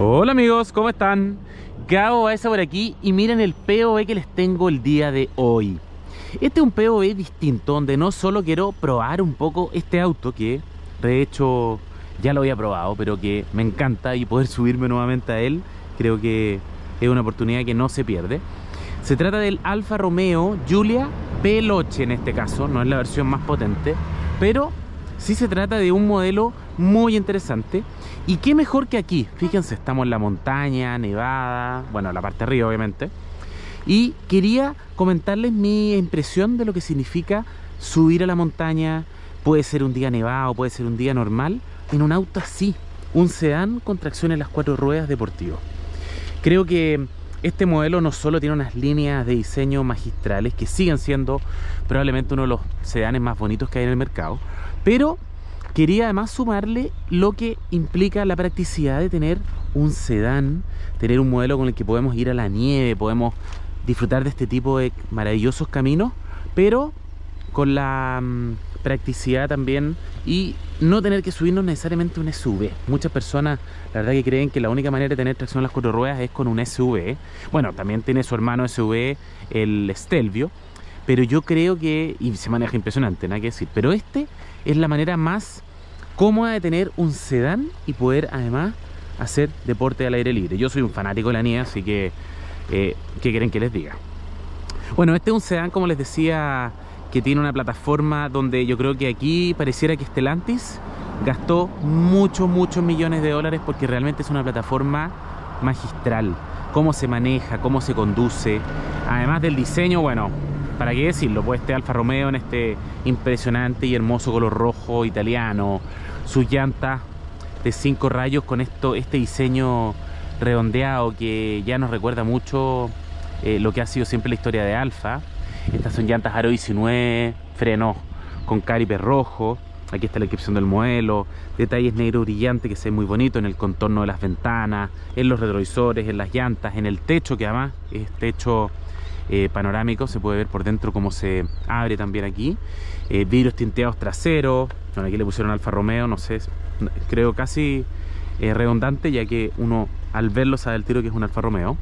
Hola amigos, ¿cómo están? Gabo Baeza por aquí y miren el POV que les tengo el día de hoy. Este es un POV distinto donde no solo quiero probar un poco este auto que de hecho ya lo había probado pero que me encanta y poder subirme nuevamente a él creo que es una oportunidad que no se pierde. Se trata del Alfa Romeo Giulia P8 en este caso, no es la versión más potente, pero sí se trata de un modelo muy interesante. Y qué mejor que aquí, fíjense, estamos en la montaña, nevada, bueno, la parte de arriba obviamente. Y quería comentarles mi impresión de lo que significa subir a la montaña, puede ser un día nevado, puede ser un día normal, en un auto así, un sedán con tracción en las cuatro ruedas deportivo. Creo que este modelo no solo tiene unas líneas de diseño magistrales que siguen siendo probablemente uno de los sedanes más bonitos que hay en el mercado, pero quería además sumarle lo que implica la practicidad de tener un sedán, tener un modelo con el que podemos ir a la nieve, podemos disfrutar de este tipo de maravillosos caminos, pero con la mm, practicidad también y no tener que subirnos necesariamente un SUV. Muchas personas, la verdad que creen que la única manera de tener tracción en las cuatro ruedas es con un SUV. Bueno, también tiene su hermano SUV, el Stelvio, pero yo creo que, y se maneja impresionante, nada que decir, pero este es la manera más cómoda de tener un sedán y poder además hacer deporte al aire libre. Yo soy un fanático de la nieve, así que, eh, ¿qué quieren que les diga? Bueno, este es un sedán, como les decía, que tiene una plataforma donde yo creo que aquí pareciera que Stellantis gastó muchos, muchos millones de dólares porque realmente es una plataforma magistral. Cómo se maneja, cómo se conduce. Además del diseño, bueno, para qué decirlo, pues este Alfa Romeo en este impresionante y hermoso color rojo italiano. Sus llantas de cinco rayos con esto, este diseño redondeado que ya nos recuerda mucho eh, lo que ha sido siempre la historia de Alfa estas son llantas Aro 19, frenos con caripe rojo. Aquí está la inscripción del modelo, detalles negro brillante que se ve muy bonito en el contorno de las ventanas, en los retrovisores, en las llantas, en el techo que además es techo eh, panorámico, se puede ver por dentro cómo se abre también aquí. Eh, vidrios tinteados traseros, bueno, aquí le pusieron Alfa Romeo, no sé, creo casi eh, redundante ya que uno al verlo sabe el tiro que es un Alfa Romeo.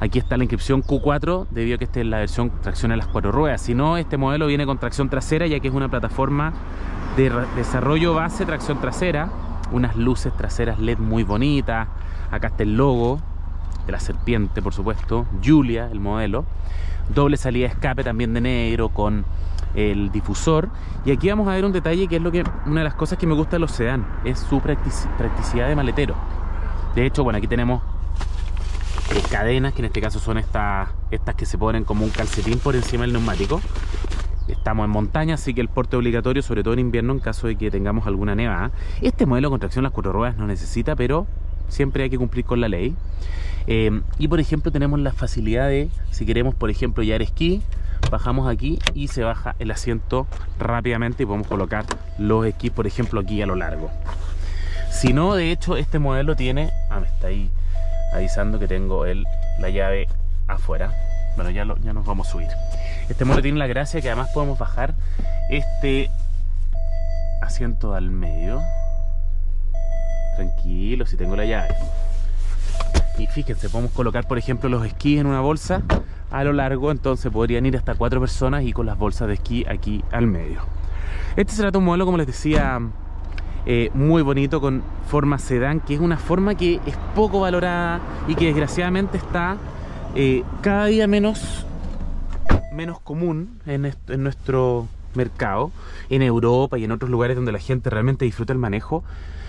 Aquí está la inscripción Q4 debido a que esta es la versión tracción a las cuatro ruedas. Si no, este modelo viene con tracción trasera ya que es una plataforma de desarrollo base tracción trasera. Unas luces traseras LED muy bonitas. Acá está el logo la serpiente, por supuesto. Julia, el modelo. Doble salida de escape también de negro con el difusor. Y aquí vamos a ver un detalle que es lo que una de las cosas que me gusta de los sedán. Es su practicidad de maletero. De hecho, bueno, aquí tenemos cadenas, que en este caso son estas, estas que se ponen como un calcetín por encima del neumático. Estamos en montaña, así que el porte obligatorio, sobre todo en invierno, en caso de que tengamos alguna nevada. Este modelo con tracción las cuatro ruedas no necesita, pero siempre hay que cumplir con la ley. Eh, y por ejemplo tenemos la facilidad de, si queremos por ejemplo llevar esquí, bajamos aquí y se baja el asiento rápidamente y podemos colocar los esquís por ejemplo aquí a lo largo. Si no, de hecho este modelo tiene, ah, me está ahí avisando que tengo el, la llave afuera. Bueno, ya, ya nos vamos a subir. Este modelo tiene la gracia que además podemos bajar este asiento al medio. Tranquilo, si tengo la llave. Y fíjense, podemos colocar, por ejemplo, los esquís en una bolsa a lo largo, entonces podrían ir hasta cuatro personas y con las bolsas de esquí aquí al medio. Este será un modelo, como les decía, eh, muy bonito con forma sedán, que es una forma que es poco valorada y que desgraciadamente está eh, cada día menos, menos común en, en nuestro mercado, en Europa y en otros lugares donde la gente realmente disfruta el manejo.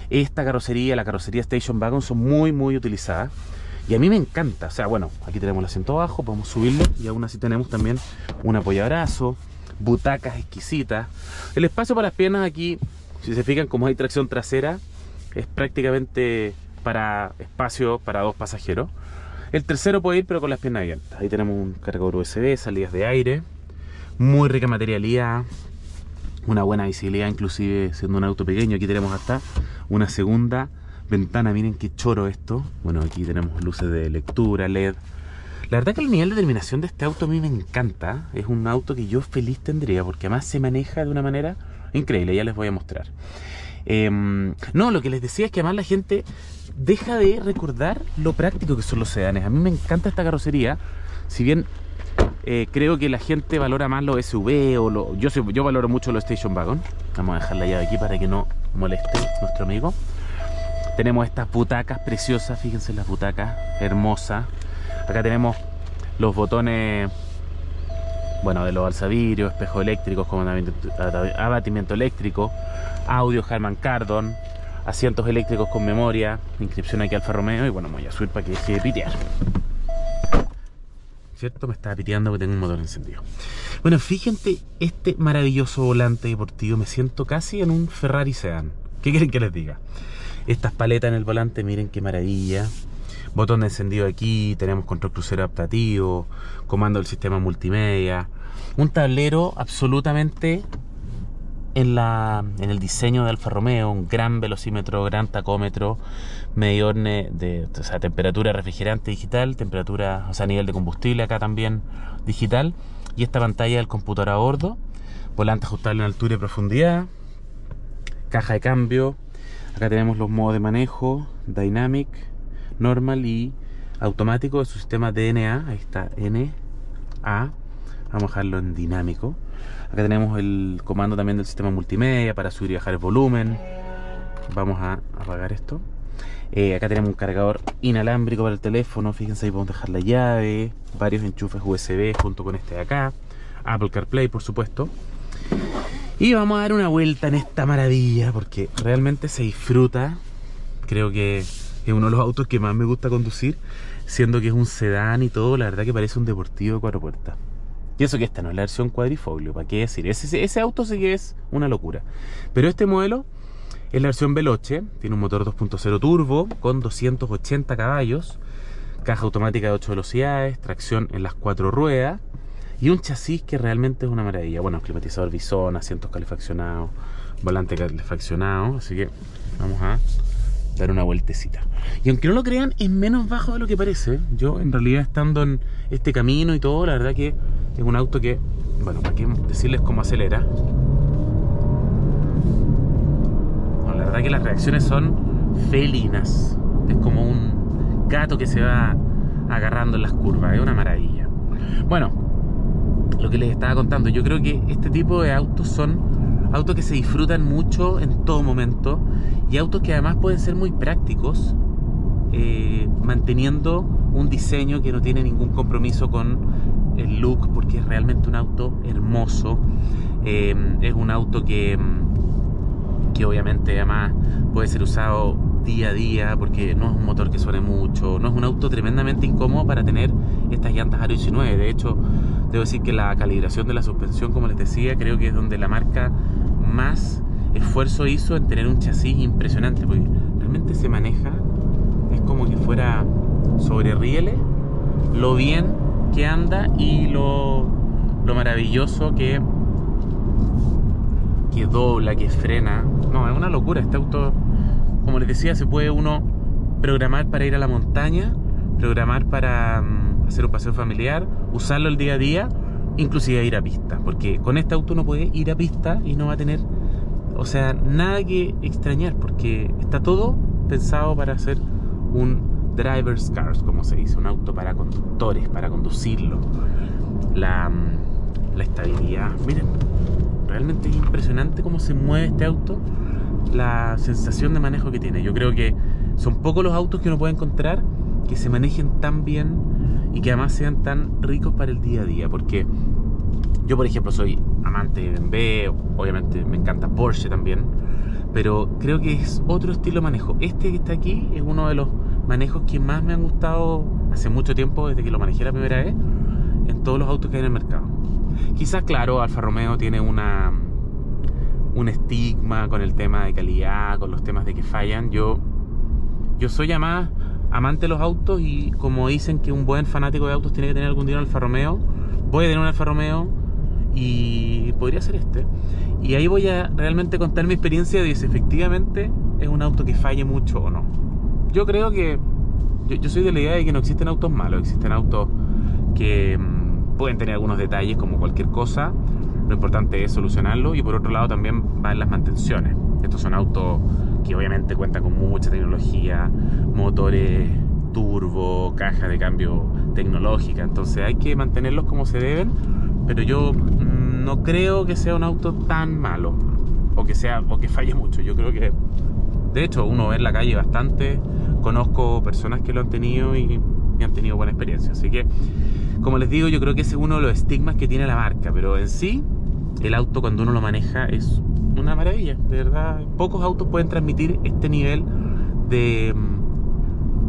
Esta carrocería, la carrocería Station Wagon son muy muy utilizadas. Y a mí me encanta, o sea, bueno, aquí tenemos el asiento abajo, podemos subirlo y aún así tenemos también un apoyabrazo, butacas exquisitas. El espacio para las piernas aquí si se fijan, como hay tracción trasera, es prácticamente para espacio para dos pasajeros. El tercero puede ir pero con las piernas abiertas. Ahí tenemos un cargador USB, salidas de aire, muy rica materialidad, una buena visibilidad inclusive siendo un auto pequeño. Aquí tenemos hasta una segunda ventana, miren qué choro esto. Bueno, aquí tenemos luces de lectura, LED. La verdad que el nivel de terminación de este auto a mí me encanta. Es un auto que yo feliz tendría porque además se maneja de una manera Increíble, ya les voy a mostrar. Em, no, lo que les decía es que además la gente deja de recordar lo práctico que son los sedanes. A mí me encanta esta carrocería, si bien eh, creo que la gente valora más los SUV o yo, yo valoro mucho los Station Wagon. Vamos a dejar la llave aquí para que no moleste nuestro amigo. Tenemos estas butacas preciosas, fíjense las butacas, hermosas. Acá tenemos los botones, bueno, de los alzavidrios, espejos eléctricos, abatimiento eléctrico, audio Harman Kardon, asientos eléctricos con memoria, inscripción aquí Alfa Romeo y bueno, voy a subir para que deje de pitear. ¿Cierto? Me estaba piteando porque tengo un motor encendido. Bueno, fíjense este maravilloso volante deportivo. Me siento casi en un Ferrari Sedan. ¿Qué quieren que les diga? Estas paletas en el volante, miren qué maravilla. Botón de encendido aquí, tenemos control crucero adaptativo, comando del sistema multimedia. Un tablero absolutamente en, la, en el diseño de Alfa Romeo, un gran velocímetro, gran tacómetro, medidor de temperatura refrigerante digital, temperatura, o sea, nivel de combustible acá también digital, y esta pantalla del computador a bordo, volante ajustable en altura y profundidad, caja de cambio, Acá tenemos los modos de manejo, Dynamic, Normal y automático de su sistema DNA. Ahí está NA. Vamos a dejarlo en dinámico. Acá tenemos el comando también del sistema multimedia para subir y bajar el volumen. Vamos a apagar esto. Eh, acá tenemos un cargador inalámbrico para el teléfono. Fíjense ahí podemos dejar la llave. Varios enchufes USB junto con este de acá. Apple CarPlay, por supuesto. Y vamos a dar una vuelta en esta maravilla porque realmente se disfruta. Creo que es uno de los autos que más me gusta conducir, siendo que es un sedán y todo, la verdad que parece un deportivo de cuatro puertas. Y eso que esta no es la versión cuadrifoglio, ¿para qué decir? Ese, auto sí que es una locura. Pero este modelo es la versión Veloce, tiene un motor 2.0 turbo con 280 caballos, caja automática de 8 velocidades, tracción en las cuatro ruedas y un chasis que realmente es una maravilla. Bueno, climatizador bisón, asientos calefaccionados, volante calefaccionado. Así que vamos a dar una vueltecita. Y aunque no lo crean, es menos bajo de lo que parece. Yo, en realidad, estando en este camino y todo, la verdad que es un auto que, bueno, para qué decirles cómo acelera. la verdad que las reacciones son felinas. Es como un gato que se va agarrando en las curvas. Es una maravilla. Bueno, lo que les estaba contando. Yo creo que este tipo de autos son autos que se disfrutan mucho en todo momento y autos que además pueden ser muy prácticos, eh, manteniendo un diseño que no tiene ningún compromiso con el look, porque es realmente un auto hermoso. Eh, es un auto que, que obviamente además puede ser usado día a día porque no es un motor que suene mucho, no es un auto tremendamente incómodo para tener estas llantas Aro 19. De hecho, Debo decir que la calibración de la suspensión, como les decía, creo que es donde la marca más esfuerzo hizo en tener un chasis impresionante, porque realmente se maneja, es como que fuera sobre rieles, lo bien que anda y lo, lo maravilloso que, que dobla, que frena. No, es una locura este auto. Como les decía, se puede uno programar para ir a la montaña, programar para mm, hacer un paseo familiar, usarlo el día a día, inclusive ir a pista, porque con este auto uno puede ir a pista y no va a tener, o sea, nada que extrañar, porque está todo pensado para hacer un driver's car, como se dice, un auto para conductores, para conducirlo. La, mm, la estabilidad, miren, realmente es impresionante cómo se mueve este auto, la sensación de manejo que tiene. Yo creo que son pocos los autos que uno puede encontrar que se manejen tan bien y que además sean tan ricos para el día a día. Porque yo, por ejemplo, soy amante de BMW, obviamente me encanta Porsche también, pero creo que es otro estilo de manejo. Este que está aquí es uno de los manejos que más me han gustado hace mucho tiempo, desde que lo manejé la primera vez, en todos los autos que hay en el mercado. Quizás, claro, Alfa Romeo tiene una un estigma con el tema de calidad, con los temas de que fallan. Yo, yo soy además amante de los autos y como dicen que un buen fanático de autos tiene que tener algún día un Alfa Romeo, voy a tener un Alfa Romeo y podría ser este. Y ahí voy a realmente contar mi experiencia de si efectivamente es un auto que falle mucho o no. Yo creo que yo, soy de la idea de que no existen autos malos, existen autos que mm, pueden tener algunos detalles como cualquier cosa, lo importante es solucionarlo y por otro lado también va en las mantenciones. Estos son autos que obviamente cuentan con mucha tecnología, motores turbo, caja de cambio tecnológica, entonces hay que mantenerlos como se deben, pero yo mm, no creo que sea un auto tan malo o que sea o que falle mucho. Yo creo que de hecho uno ve en la calle bastante, conozco personas que lo han tenido y, y han tenido buena experiencia, así que como les digo, yo creo que ese es uno de los estigmas que tiene la marca, pero en sí el auto cuando uno lo maneja es una maravilla, de verdad. Pocos autos pueden transmitir este nivel de,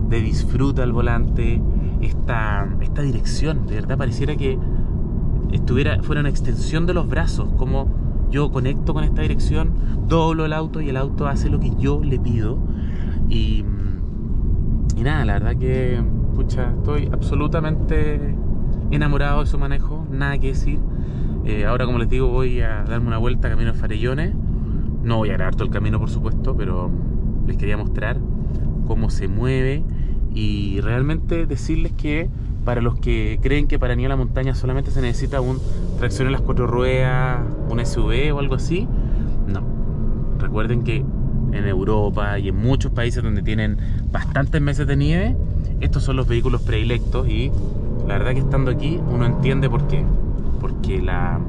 de disfruta al volante, esta, esta dirección, de verdad pareciera que estuviera, fuera una extensión de los brazos, como yo conecto con esta dirección, doblo el auto y el auto hace lo que yo le pido. Y, nada, la verdad que, pucha, estoy absolutamente enamorado de su manejo, nada que decir. Eh, ahora, como les digo, voy a darme una vuelta a Camino de Farellones. No voy a grabar todo el camino, por supuesto, pero les quería mostrar cómo se mueve y realmente decirles que para los que creen que para ir a la montaña solamente se necesita un tracción en las cuatro ruedas, un SUV o algo así, no. Recuerden que en Europa y en muchos países donde tienen bastantes meses de nieve, estos son los vehículos predilectos y la verdad que estando aquí uno entiende por qué porque la,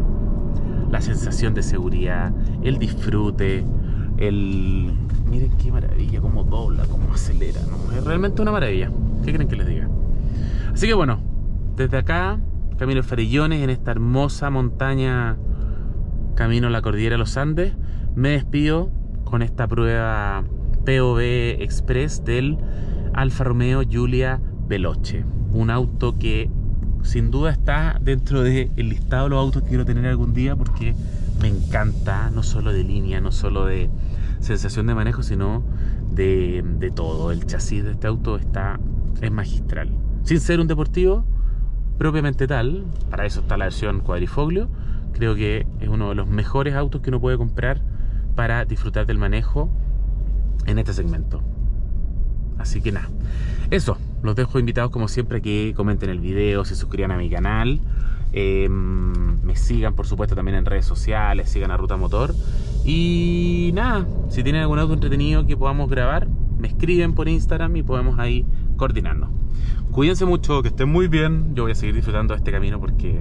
la sensación de seguridad, el disfrute, el... Miren qué maravilla, cómo dobla, cómo acelera, ¿no? Es realmente una maravilla. ¿Qué creen que les diga? Así que bueno, desde acá, Camino Farillones, en esta hermosa montaña, camino a la cordillera de los Andes, me despido con esta prueba POV Express del Alfa Romeo Giulia Veloce. Un auto que sin duda está dentro del listado de los autos que quiero tener algún día porque me encanta, no solo de línea, no solo de sensación de manejo, sino de, de todo. El chasis de este auto está, es magistral. Sin ser un deportivo propiamente tal, para eso está la versión cuadrifoglio, creo que es uno de los mejores autos que uno puede comprar para disfrutar del manejo en este segmento. Así que nada, eso, los dejo invitados como siempre que comenten el video, se suscriban a mi canal, em, me sigan por supuesto también en redes sociales, sigan a Ruta Motor y nada, si tienen algún auto entretenido que podamos grabar, me escriben por Instagram y podemos ahí coordinarnos. Cuídense mucho, que estén muy bien, yo voy a seguir disfrutando de este camino porque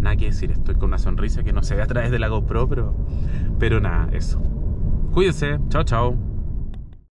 nada que decir, estoy con una sonrisa que no se ve a través de la GoPro, pero, pero nada, eso. Cuídense, chao chao.